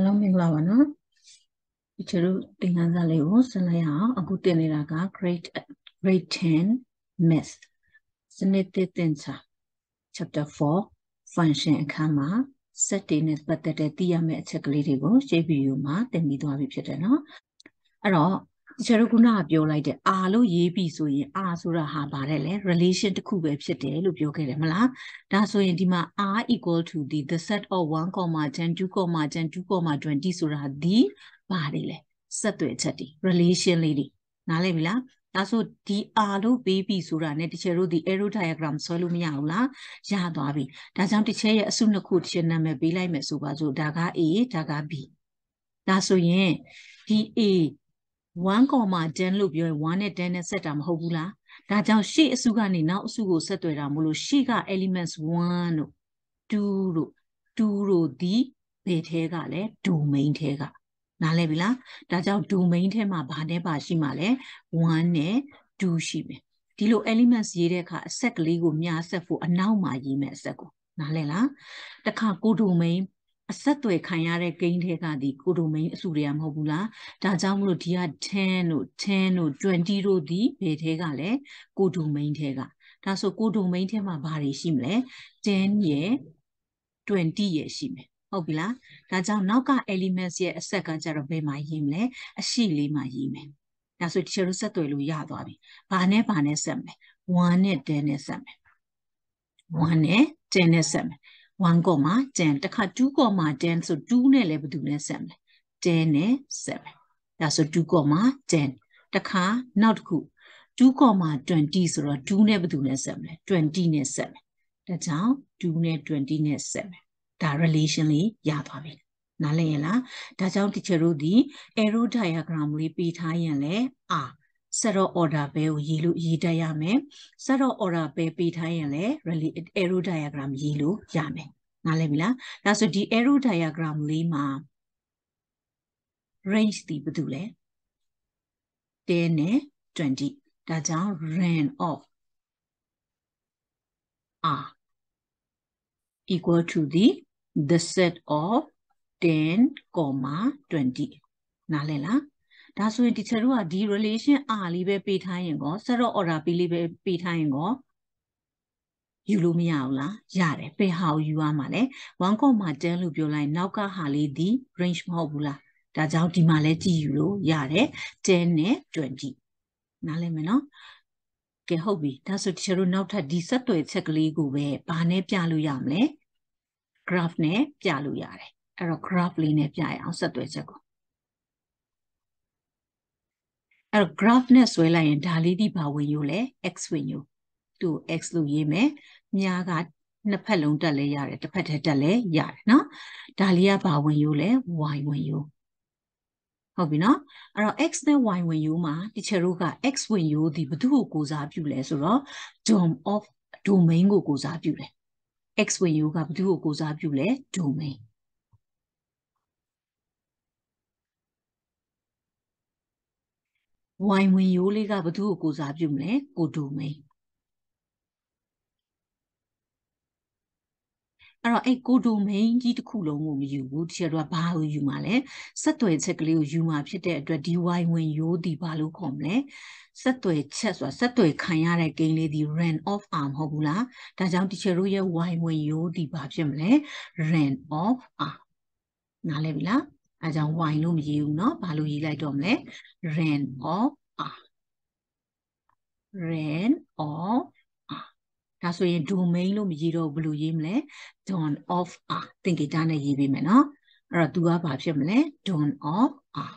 အားလုံးမင်္ဂလာပါနော်ဒီချတို့သင်ခန်းစာလေးကိုဆက်လိုက်အောင်အခုသင်နေတာက grade grade 10 math စနစ်သစ်သင်စာ chapter 4 function အခန်းမှာ set တွေနဲ့ပတ်သက်တဲ့သိရမယ့်အချက်ကလေးတွေကိုရှေ့ဗီဒီယိုမှာသင်ပြီးသွားပြီဖြစ်တယ်နော်အဲ့တော့ ဒီချတို့ခုနကပြောလိုက်တဲ့ R လို့ရေးပြီးဆိုရင် R ဆိုတာဟာပါတယ်လေ relation တစ်ခုပဲဖြစ်တယ်လို့ပြောခဲ့တယ်မလားဒါဆိုရင်ဒီမှာ R equal to the the set of 1, 10, 2, 10, 2, 20ဆိုတာဒီပါတယ်လေဆက်သွယ်ချက်တွေ relation လေးတွေနားလည်ပြီလားဒါဆိုဒီ R လို့ပေးပြီဆိုတာ ਨੇ တချေတို့ဒီ arrow diagram ဆွဲလို့မရဘူးလားရသွားပြီဒါကြောင့်တချေရဲ့အစုနှစ်ခုတချေနာမည်ပေးလိုက်မယ်ဆိုပါစို့ဒါက A ဒါက B ဒါဆိုရင်ဒီ A 1.10လို့ပြောရင်1နဲ့10နဲ့ဆက်တာမဟုတ်ဘူးလားဒါကြောင့်ရှေ့အစုကနေနောက်အစုကိုဆက်သွယ်တာမလို့ရှေ့က elements 1တို့2တို့2တို့ဒီဘယ်ထဲကလဲ domain ထဲကနားလည်ပြီလားဒါကြောင့် domain ထဲမှာဘာနဲ့ပါရှိမှာလဲ1နဲ့2ရှိမယ်ဒီလို elements ရေးတဲ့အခါအဆက်ကလေးကိုမြားဆက်ဖို့အနောက်မှာရေးမယ်အဆက်ကိုနားလည်လားတခါကို domain အဆက်သွယ်ခံရတဲ့ဂိမ်းတွေကဒီကိုဒိုမိန်အစုတွေကမဟုတ်ဘူးလားဒါကြောင့်မလို့ဒီက10တို့10တို့20တို့ဒီဘယ်ထဲကလဲကိုဒိုမိန်ထဲကဒါဆိုကိုဒိုမိန်ထဲမှာဘာတွေရှိမလဲ10ရယ်20ရယ်ရှိမယ်ဟုတ်ပြီလားဒါကြောင့်နောက်က elements ရဲ့အဆက်ကကြတော့ဘယ်မှာရေးမလဲအရှိလေးမှာရေးမယ်ဒါဆိုဒီချတို့ဆက်သွယ်လို့ရသွားပြီဘာနဲ့ဘာနဲ့ဆက်မလဲ1နဲ့10နဲ့ဆက်မယ်1နဲ့10နဲ့ဆက်မယ် 1.10တခါ2.10ဆို2နဲ့လည်းဘယ်သူနဲ့ဆက်မလဲ10နဲ့ဆက်မယ်ဒါဆို2.10တခါနောက်တစ်ခု2.20ဆိုတော့2နဲ့ဘယ်သူနဲ့ဆက်မလဲ20နဲ့ဆက်မယ်ဒါကြောင့်2နဲ့20နဲ့ဆက်မယ်ဒါ relation လေးရသွားပြီနားလည်ရလားဒါကြောင့် teacher တို့ဒီ arrow diagram လေးပေးထားရင်လည်း r set of order ပဲကိုရေးလို့ရေးတတ်ရမယ် set of order ပဲပေးထားရင်လည်း arrow diagram ရေးလို့ရမယ်နားလည်ပြီလားဒါဆိုဒီ arrow diagram လေးမှာ range ဒီဘာတူလဲ10နဲ့20ဒါကြောင့် ran of r equal to the the set of 10, 20နားလည်လား ဒါဆိုရင် teacher တို့ကဒီ relation r လေးပဲပေးထားရင်ကော set of order ပေးလေးပဲပေးထားရင်ကောယူလို့မရဘူးလားရတယ်ဘယ်ဟာကိုယူရမှာလဲ1.10လို့ပြောလိုက်နောက်ကဟာလေးဒီ range မဟုတ်ဘူးလားဒါကြောင့်ဒီမှာလဲကြည့်ယူလို့ရတယ်10နဲ့20နားလည်မယ်နော်ကဲဟုတ်ပြီဒါဆိုတချို့တို့နောက်ထပ်ဒီဆက်သွယ်ချက်ကလေးကိုပဲဘာနဲ့ပြလို့ရမလဲ graph နဲ့ပြလို့ရတယ်အဲ့တော့ graph လေးနဲ့ပြရအောင်ဆက်သွယ်ချက်ကို အဲ့တော့ graph နဲ့ဆွဲလိုက်ရင်ဒါလေးဒီဘာဝင်ယူလဲ x ဝင်ယူသူ့ x လို့ရေးမယ်မြားကနှစ်ဖက်လုံးတက်လဲရတယ်တစ်ဖက်တည်းတက်လဲရတယ်နော်ဒါလေးကဘာဝင်ယူလဲ y ဝင်ယူဟုတ်ပြီနော်အဲ့တော့ x နဲ့ y ဝင်ယူမှာ teacher တို့က x ဝင်ယူဒီဘယ်သူ့ကိုကိုစားပြုလဲဆိုတော့ dom of domain ကိုကိုစားပြုတယ် x ဝင်ယူကဘယ်သူ့ကိုကိုစားပြုလဲ domain y ဝင်ယူလေးကဘယ်သူ့ကိုကိုစားပြုမလဲကို domain အဲ့တော့အဲ့ကိုဒိုမိန်ကြီးတစ်ခုလုံးကိုမယူဘူးတချို့ကဘာကိုယူမှာလဲဆက်သွယ်ချက်ကလေးကိုယူမှာဖြစ်တဲ့အတွက်ဒီဝိုင်ဝင်ရိုးဒီဘာလို့ခေါ်မလဲဆက်သွယ်ချက်ဆိုတာဆက်သွယ်ခံရတဲ့ဂိမ်းလေးဒီ ran off arm ဟုတ်ဘူးလားဒါကြောင့်တချို့ရဲ့ဝိုင်ဝင်ရိုးဒီဘာဖြစ်မလဲ ran off arm နားလည်ပြီလား အဲကြောင့် y လို့မရေးဘူးเนาะဘာလို့ရေးလိုက်တော့မလဲ ran off r ran off ဒါဆိုရင် domain လို့မရေးတော့ဘူးလို့ရေးမလဲ don of r သင်္ကေတနဲ့ရေးပေးမယ်နော်အဲ့တော့ तू ကဘာဖြစ်မလဲ don of r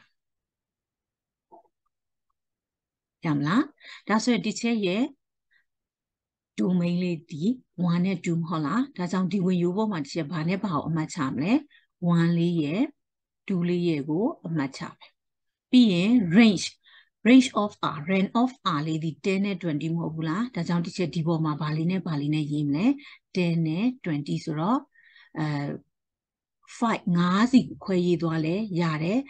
ရမလားဒါဆိုရင်ဒီချက်ရဲ့ domain လေးဒီ1နဲ့2မဟုတ်လားဒါကြောင့်ဒီဝင်ရိုးပေါ်မှာဒီချက်ဘာနဲ့ဘာကိုအမှတ်ချမလဲ1လေးရဲ့ 2လေးရဲ့ကိုအမှတ်ချမယ်ပြီးရင် range range of r range of r လေးဒီ10နဲ့20မဟုတ်ဘူးလားဒါကြောင့်ဒီချက်ဒီပေါ်မှာဘာလေးနဲ့ဘာလေးနဲ့ရေးမလဲ10နဲ့20ဆိုတော့အဲ5 5စီခွဲရေးသွားလဲရတယ်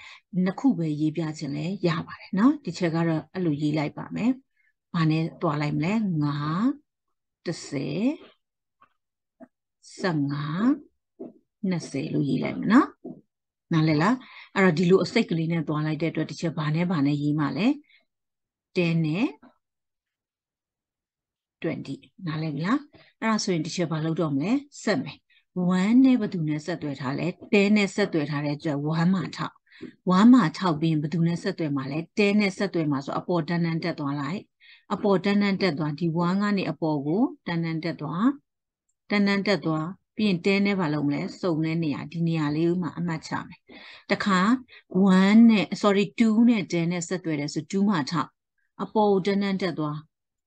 နှစ်ခုပဲရေးပြခြင်းလဲရပါတယ်เนาะဒီချက်ကတော့အဲ့လိုရေးလိုက်ပါမယ်ဘာနဲ့တွားလိုက်မလဲ5 10 15 20လို့ရေးလိုက်မယ်เนาะ နားလည်လားအဲ့တော့ဒီလိုအစိတ်ကလေးနဲ့သွားလိုက်တဲ့အတွက်တစ်ချက်ဘာနဲ့ဘာနဲ့ရေးမှလဲ10နဲ့20နားလည်ပြီလားအဲ့ဒါဆိုရင်တစ်ချက်ဘာလုပ်တော့မလဲဆက်မယ်1နဲ့ဘယ်သူနဲ့ဆက်သွယ်ထားလဲ10နဲ့ဆက်သွယ်ထားတဲ့အတွက်1မှာထောက်1မှာထောက်ပြီးဘယ်သူနဲ့ဆက်သွယ်မှာလဲ10နဲ့ဆက်သွယ်မှာဆိုအပေါ်တန်းတန်းတက်သွားလိုက်အပေါ်တန်းတန်းတက်သွားဒီ1ကနေအပေါ်ကိုတန်းတန်းတက်သွားတန်းတန်းတက်သွား ပြီးရင်တဲနဲ့ဘာလုပ်မလဲစုံတဲ့နေရာဒီနေရာလေးမှာအမှတ်ချမယ်တခါ1နဲ့ sorry 2နဲ့10နဲ့ဆက်သွယ်တယ်ဆို2မှာထောက်အပေါ်ကိုတန်းတန်းတက်သွား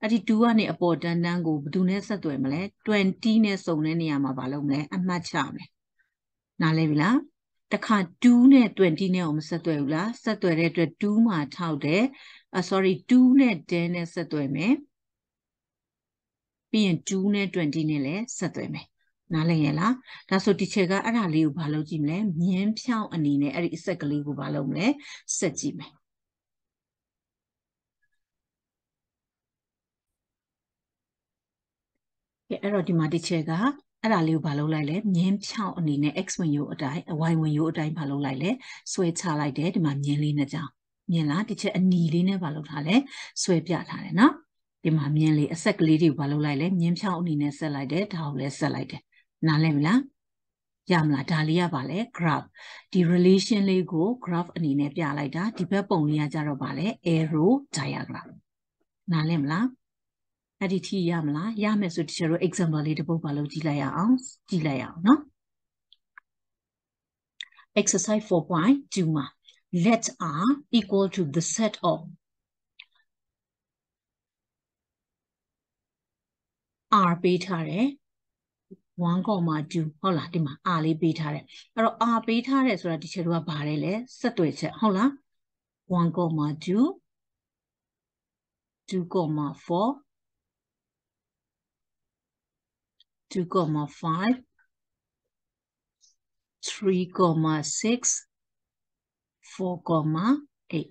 အဲ့ဒီ2ကနေအပေါ်တန်းတန်းကိုဘယ်သူနဲ့ဆက်သွယ်မလဲ20နဲ့စုံတဲ့နေရာမှာဘာလုပ်မလဲအမှတ်ချမယ်နားလဲပြီလားတခါ2နဲ့20နဲ့အောင်မဆက်သွယ်ဘူးလားဆက်သွယ်တဲ့အတွက်2မှာထောက်တယ်အ sorry 2နဲ့10နဲ့ဆက်သွယ်မယ်ပြီးရင်2နဲ့20နဲ့လည်းဆက်သွယ်မယ် နားလည်ရလားဒါဆိုဒီချက်ကအဲ့ဒါလေးကိုဘာလုပ်ကြည့်မလဲမြင်းဖြောင်းအနေနဲ့အဲ့ဒီအဆက်ကလေးကိုဘာလုပ်မလဲဆက်ကြည့်မယ်ကဲအဲ့တော့ဒီမှာဒီချက်ကအဲ့ဒါလေးကိုဘာလုပ်လိုက်လဲမြင်းဖြောင်းအနေနဲ့ x ဝင်ရိုးအတိုင်း y ဝင်ရိုးအတိုင်းဘာလုပ်လိုက်လဲဆွဲချလိုက်တယ်ဒီမှာမြင်းလေးနဲ့ကြောင်မြင်လားဒီချက်အနီလေးနဲ့ဘာလုပ်ထားလဲဆွဲပြထားတယ်နော်ဒီမှာမြင်းလေးအဆက်ကလေးတွေကိုဘာလုပ်လိုက်လဲမြင်းဖြောင်းအနေနဲ့ဆက်လိုက်တယ်ဒါကိုလည်းဆက်လိုက်တယ် နားလည်မလားရမလားဒါလေးကပါလဲ graph ဒီ relation လေးကို graph အနေနဲ့ပြလိုက်တာဒီဘက်ပုံလေးကကြတော့ပါလဲ arrow diagram နားလည်မလားအဲ့ဒီထိရမလားရမယ်ဆိုတချို့တို့ example လေးတစ်ပုဒ်ပါလို့ကြည့်လိုက်ရအောင်ကြည့်လိုက်ရအောင်နော် exercise 4.2မှာ let r equal to the set of r ပေးထားတယ် 1.2ဟုတ်လားဒီမှာ r လေးပေးထားတယ်အဲ့တော့ r ပေးထားတယ်ဆိုတာဒီချက်တို့ကဘာလဲလဲဆက်သွယ်ချက်ဟုတ်လား1.2 2.4 2.5 3.6 4.8အဲ့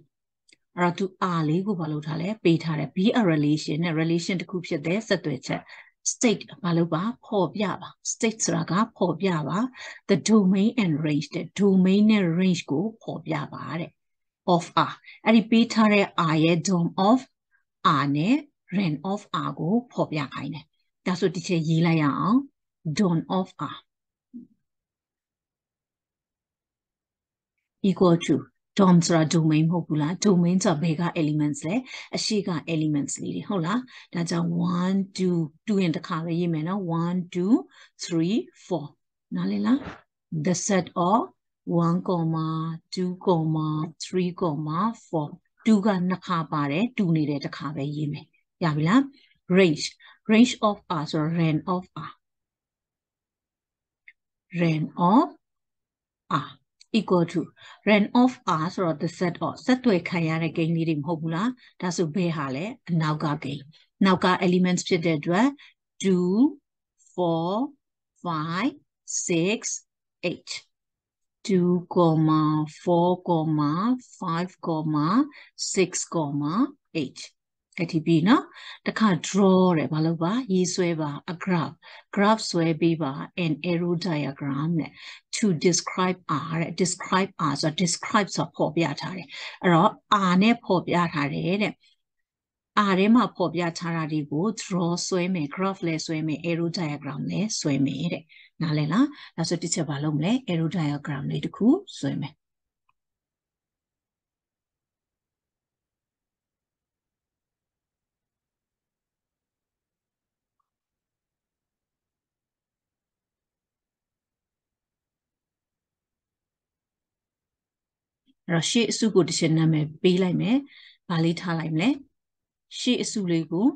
တော့သူ r လေးကိုဘာလုပ်ထားလဲပေးထားတယ် be a relation နဲ့ relation တစ်ခုဖြစ်တဲ့ဆက်သွယ်ချက် state ဘာလို့ပါဖော်ပြပါ state ဆိုတာကဖော်ပြပါ the domain and range တဲ့ domain နဲ့ range ကိုဖော်ပြပါတဲ့ of r အဲ့ဒီပေးထားတဲ့ r ရဲ့ dom of r နဲ့ ran of r ကိုဖော်ပြခိုင်းတယ်ဒါဆိုဒီချက်ရေးလိုက်ရအောင် dom of r equal to DOM ဆိုတာ domain မဟုတ်ဘူးလား domain ဆိုတာဘယ်က elements လဲအရှိက elements လေးတွေဟုတ်လားဒါကြောင့်1 2 2ရင်တစ်ခါပဲရေးမယ်နော်1 2 3 4နားလည်လား the set of 1 2 3 4 2ကနှစ်ခါပါတယ်2နေတဲ့တစ်ခါပဲရေးမယ်ရပြီလား range range of r ဆို range of r range of r equal to ran of r ဆိုတော့ the set of ဆက်သွယ်ခံရတဲ့ gain လေးတွေမဟုတ်ဘူးလားဒါဆိုဘယ်ဟာလဲအနောက်က gain နောက်က elements ဖြစ်တဲ့အတွက်2 4 5 6 8 2 4 5 6 8 အဲ့ဒီပြီနော်တခါ draw တယ်ဘာလို့ပါရေးဆွဲပါ a graph graph ဆွဲပေးပါ an arrow diagram နဲ့ to describe r တဲ့ describe r ဆို describe ဆိုပေါ်ပြထားတယ်အဲ့တော့ r နဲ့ပေါ်ပြထားတယ်တဲ့ r ထဲမှာပေါ်ပြထားတာတွေကို draw ဆွဲမယ် graph လဲဆွဲမယ် arrow diagram လဲဆွဲမယ်တဲ့နားလည်လားဒါဆိုတစ်ချက်ဘာလုပ်မလဲ arrow diagram လေးတစ်ခုဆွဲမယ် အဲ့တော့ရှေ့အစုကိုတစ်ချက်နာမည်ပေးလိုက်မယ်။ဗာလေးထားလိုက်မလဲ။ရှေ့အစုလေးကို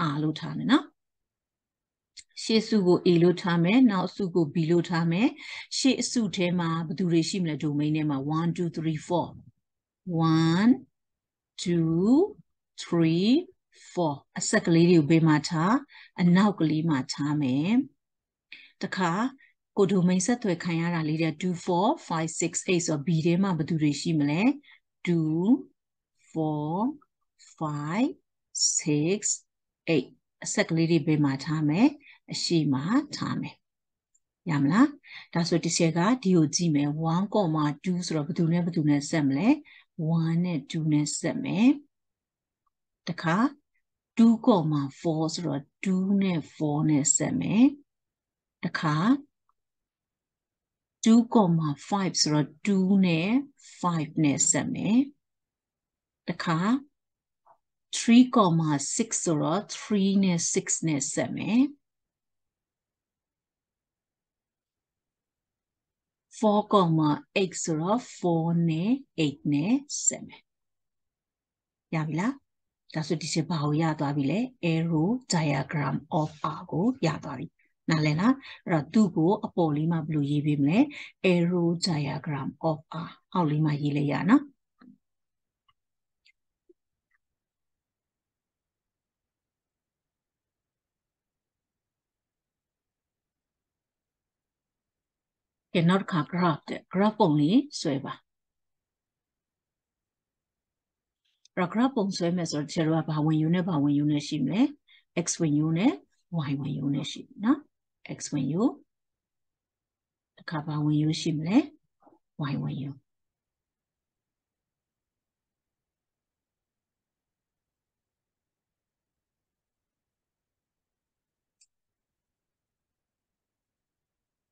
အာလို့ထားမယ်နော်။ရှေ့အစုကို A လို့ထားမယ်။နောက်အစုကို B လို့ထားမယ်။ရှေ့အစုထဲမှာဘယ်သူတွေရှိမလဲ domain ထဲမှာ1 2 3 4 1 2 3 4အဆက်ကလေးတွေကိုဘေးမှာထားအနောက်ကလေးမှာထားမယ်။တခါ ကိုဒိုမိန်ဆက်သွယ်ခံရတာလေးတဲ့2 4 5 6 8ဆိုတော့ B ထဲမှာဘယ်သူတွေရှိမလဲ2 4 5 6 8အဆက်ကလေးတွေဘေးမှာထားမယ်အရှိမှာထားမယ်ရမလားဒါဆိုတစ်ချက်ကဒီကိုကြည့်မယ်1.2ဆိုတော့ဘယ်သူနဲ့ဘယ်သူနဲ့ဆက်မလဲ1နဲ့2နဲ့ဆက်မယ်တခါ2.4ဆိုတော့2နဲ့4နဲ့ဆက်မယ်တခါ 2.5ဆိုတော့2နဲ့5နဲ့ဆက်မယ်တခါ3.6ဆိုတော့3နဲ့6နဲ့ဆက်မယ်4.8ဆိုတော့4နဲ့8နဲ့ဆက်မယ်ရပြီလားဒါဆိုဒီချက်ဘာကိုရသွားပြီလဲ arrow diagram of r ကိုရသွားပြီ နားလည်လားအဲ့တော့သူ့ကိုအပေါ်လေးမှာဘယ်လိုရေးပေးမလဲ arrow diagram of r အောက်လေးမှာရေးလိုက်ရနော်ကဲနောက်တစ်ခါ graph တဲ့ graph ပုံလေးဆွဲပါအဲ့တော့ graph ပုံဆွဲမယ်ဆိုတော့ကျတော့ဘာဝင်ယူနဲ့ဘာဝင်ယူနဲ့ရှိမလဲ x ဝင်ယူနဲ့ y ဝင်ယူနဲ့ရှိပြီနော် x ဝင်ယူတစ်ခါဘာဝင်ယူရှိမလဲ y ဝင်ယူ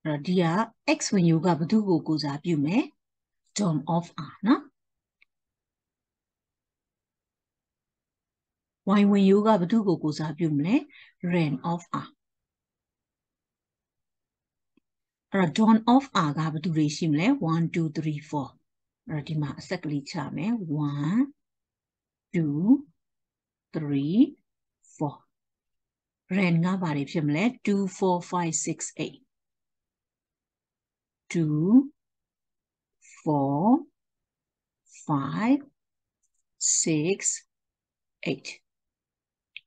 အဲ့တော့ဒီက x ဝင်ယူကဘယ်သူ့ကိုကိုစားပြုမယ် dom of r နော် y ဝင်ယူကဘယ်သူ့ကိုကိုစားပြုမလဲ ren of r အဲ့တော့ dawn of r ကဘယ်သူတွေရှိမလဲ1 2 3 4အဲ့တော့ဒီမှာအဆက်ကလေးချမယ်1 2 3 4 ren ကဘာတွေဖြစ်မလဲ2 4 5 6 8 2 4 5 6 8အဲ့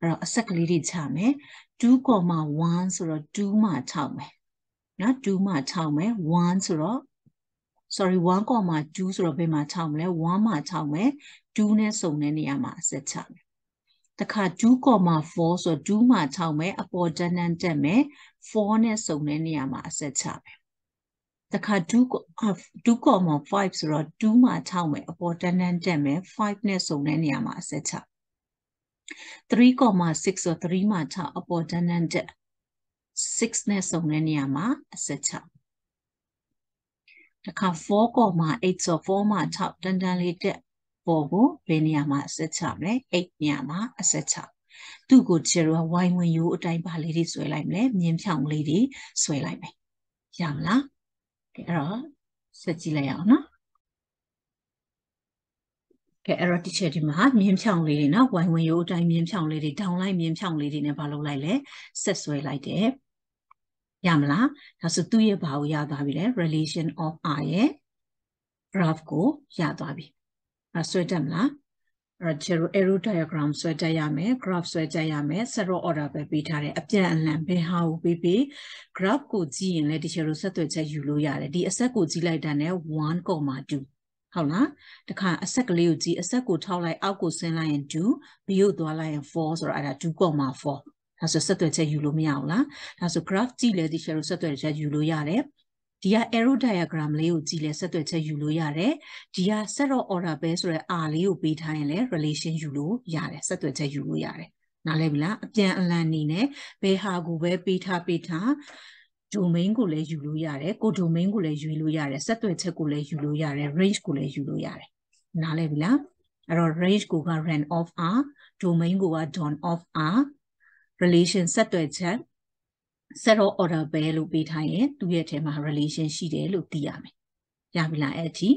တော့အဆက်ကလေးတွေချမယ်2.1ဆိုတော့2မှ6မယ် နော်2မှ6မယ်1ဆိုတော့ sorry 1.2ဆိုတော့ဘယ်မှာ6မလဲ1မှ6မယ်2နဲ့စုံတဲ့နေရာမှာအဆက်ချမယ်တခါ2.4ဆိုတော့2မှ6မယ်အပေါ်တန်းတန်းတက်မယ်4နဲ့စုံတဲ့နေရာမှာအဆက်ချမယ်တခါ2 2.5ဆိုတော့2မှ6မယ်အပေါ်တန်းတန်းတက်မယ်5နဲ့စုံတဲ့နေရာမှာအဆက်ချ3.6ဆို3မှ6အပေါ်တန်းတန်းတက် 6နဲ့စုံတဲ့နေရာမှာအဆက်ချတခါ4.8ဆို4မှ6တန်းတန်းလေးတက်ပေါ်ကိုဘယ်နေရာမှာအဆက်ချမလဲ8နေရာမှာအဆက်ချသူ့ကိုချေရဝိုင်းဝင်ယူအတိုင်းပါလေးတွေဆွဲလိုက်မယ်မြင်းဖြောင်လေးတွေဆွဲလိုက်မယ်ရမလားကဲအဲ့တော့ဆက်ကြည့်လိုက်အောင်နော်ကဲအဲ့တော့ teacher ဒီမှာမြင်းဖြောင်လေးတွေနော်ဝိုင်းဝင်ရိုးအတိုင်းမြင်းဖြောင်လေးတွေဒေါင်းလိုက်မြင်းဖြောင်လေးတွေနဲ့ဘာလုပ်လိုက်လဲဆက်ဆွဲလိုက်တယ် ရမလားဒါဆိုသူ့ရဲ့ဘာကိုရသွားပြီလဲ relation of r ရဲ့ graph ကိုရသွားပြီအဲဆွဲတက်မလားအဲ့တော့ arrow diagram ဆွဲတက်ရမယ် graph ဆွဲတက်ရမယ် zero order ပဲပေးထားတယ်အပြန်အလှန်ဘယ်ဟာကိုပေးပေး graph ကိုကြည့်ရင်လည်းဒီ zero ဆက်သွယ်ချက်ယူလို့ရတယ်ဒီအဆက်ကိုကြည့်လိုက်တာနဲ့1.2ဟုတ်လားတခါအဆက်ကလေးကိုကြည့်အဆက်ကိုထောက်လိုက်အောက်ကိုဆင်းလိုက်ရင်2ဘီကိုသွားလိုက်ရင်4ဆိုတော့အဲ့ဒါ2.4 ဒါဆိုဆက်သွယ်ချက်ယူလို့မရဘူးလားဒါဆို graph ကြည့်လဲဒီ share ဆက်သွယ်ချက်ယူလို့ရတယ်ဒီက arrow diagram လေးကိုကြည့်လဲဆက်သွယ်ချက်ယူလို့ရတယ်ဒီက set of order ပဲဆိုရယ် r လေးကိုပေးထားရင်လဲ relation ယူလို့ရတယ်ဆက်သွယ်ချက်ယူလို့ရတယ်နားလည်ပြီလားအပြန်အလှန်နေနဲ့ဘယ်ဟာကိုပဲပေးထားပေးထား domain ကိုလည်းယူလို့ရတယ်ကို domain ကိုလည်းယူလို့ရတယ်ဆက်သွယ်ချက်ကိုလည်းယူလို့ရတယ် range ကိုလည်းယူလို့ရတယ်နားလည်ပြီလားအဲ့တော့ range ကိုက ran of r domain ကိုက don of r relation ဆက်သွယ်ချက် set of order ပဲလို့ပေးထားရင်သူ့ရဲ့ထဲမှာ relation ရှိတယ်လို့သိရမယ်ရပြီလားအဲ့အထိ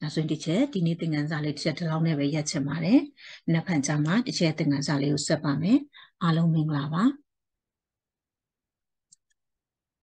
ဒါဆိုရင်ဒီချက်ဒီနေ့သင်ခန်းစာလေးတစ်ချက်ဒီလောက်နဲ့ပဲရက်ချင်ပါတယ်။နောက်ဖန်ကြမှာတစ်ချက်သင်ခန်းစာလေးကိုဆက်ပါမယ်။အားလုံးမင်္ဂလာပါ။